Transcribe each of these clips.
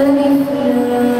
Anything.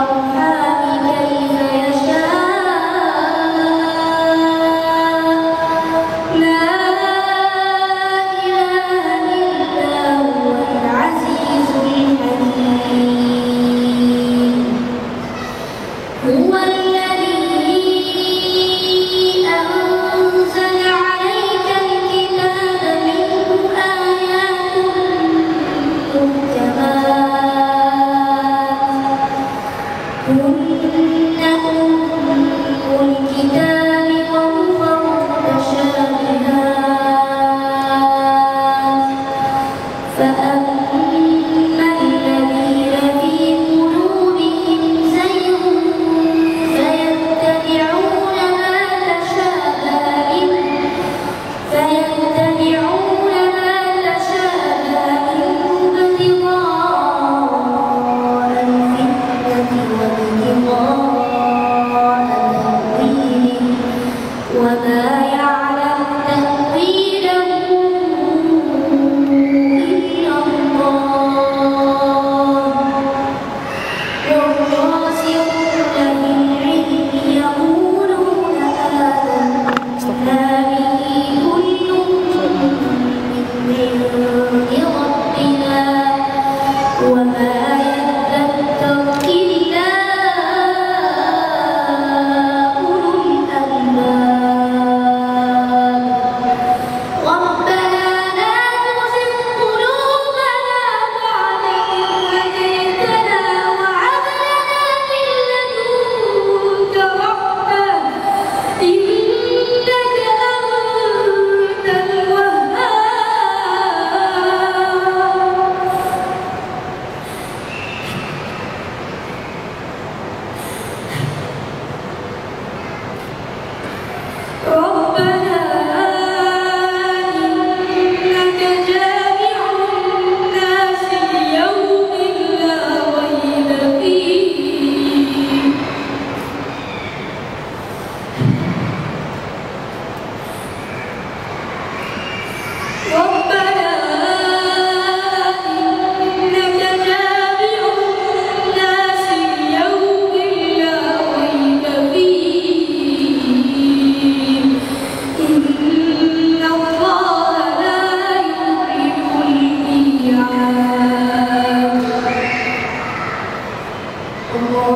não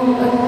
Amém.